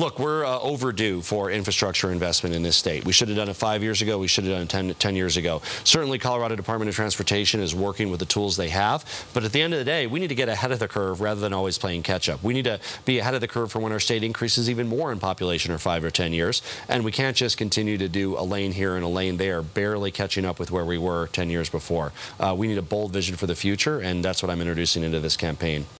Look, we're uh, overdue for infrastructure investment in this state. We should have done it five years ago. We should have done it 10, 10, years ago. Certainly, Colorado Department of Transportation is working with the tools they have. But at the end of the day, we need to get ahead of the curve rather than always playing catch up. We need to be ahead of the curve for when our state increases even more in population or five or 10 years. And we can't just continue to do a lane here and a lane there, barely catching up with where we were 10 years before. Uh, we need a bold vision for the future, and that's what I'm introducing into this campaign.